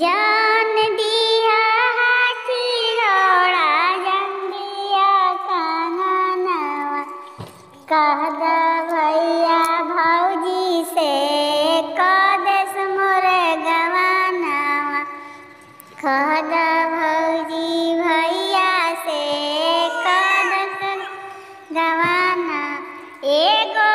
जान दिया हाथी रोड़ा जान दिया काना नवा। कह भैया भौजी से कदस मुर गवाना कह दा भौजी भैया से कदस गवाना एगो